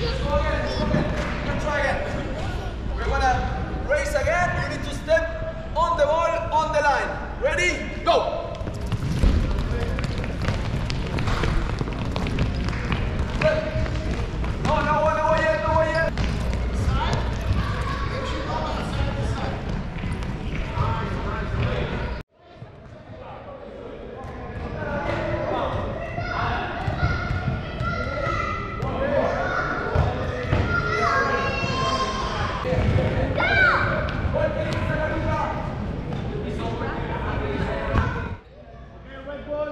Yes, go ahead, go ahead.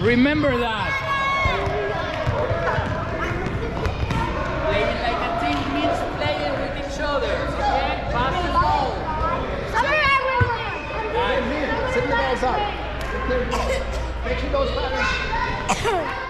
Remember that. Playing like a team means playing with each other. Pass the ball. The balls up. Make sure those patterns.